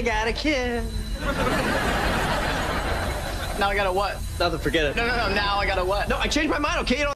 I got a kid. Now I got a what? Nothing, forget it. No, no, no. Now I got a what? No, I changed my mind, okay? You don't